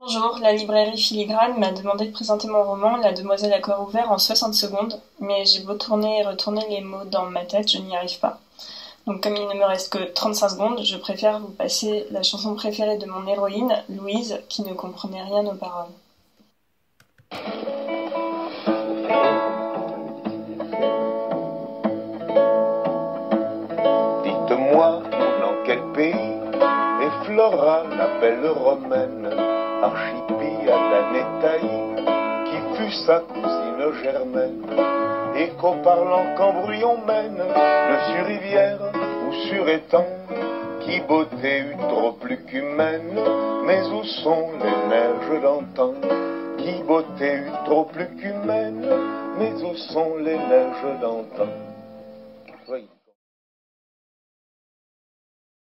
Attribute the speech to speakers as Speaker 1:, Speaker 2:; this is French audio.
Speaker 1: Bonjour, la librairie Filigrane m'a demandé de présenter mon roman La demoiselle à corps ouvert en 60 secondes, mais j'ai beau tourner et retourner les mots dans ma tête, je n'y arrive pas. Donc comme il ne me reste que 35 secondes, je préfère vous passer la chanson préférée de mon héroïne, Louise, qui ne comprenait rien aux paroles.
Speaker 2: Dites-moi dans quel pays est la belle romaine? Archipia qui fut sa cousine germaine, et qu'au parlant qu'embrouillon mène, le sur rivière ou sur étang, qui beauté eut trop plus qu'humaine, mais où sont les neiges d'antan Qui beauté eut trop plus qu'humaine, mais où sont les neiges d'antan